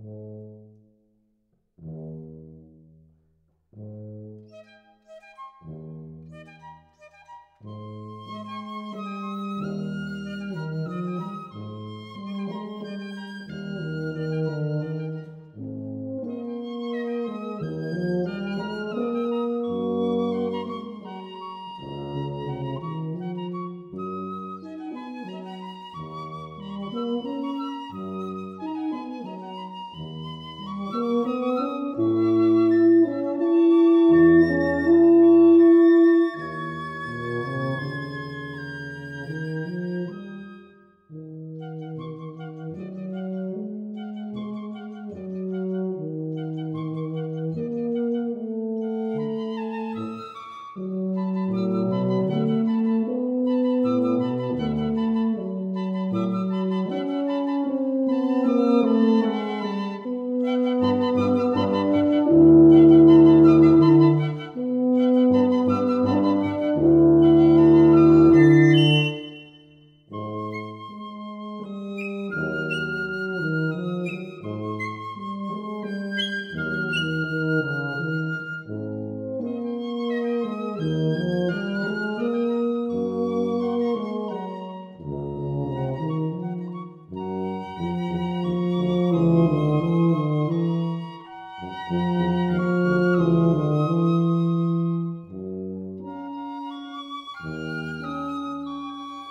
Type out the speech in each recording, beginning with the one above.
Uh,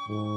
Mm-hmm.